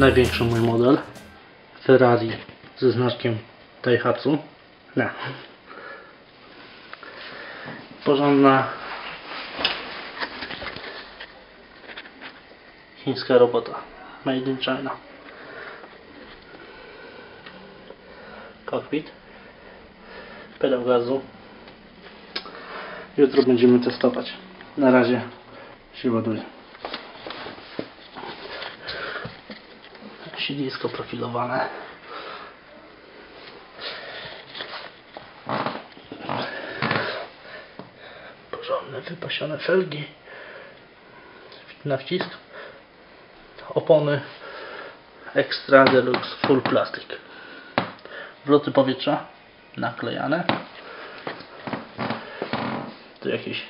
największy mój model Ferrari ze znaczkiem Daihatsu. Nie. Porządna chińska robota. Made in China. Cockpit. Pedał gazu. Jutro będziemy testować. Na razie się ładuje. Siedzisko profilowane. Porządne, wypasione felgi. Na wcisk. Opony Extra Deluxe Full Plastic. Wloty powietrza naklejane. Tu jakieś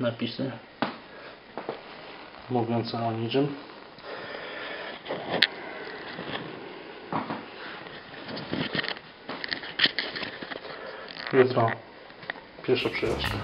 napisy mówiące o niczym. Jutro pierwsza przejażdżka.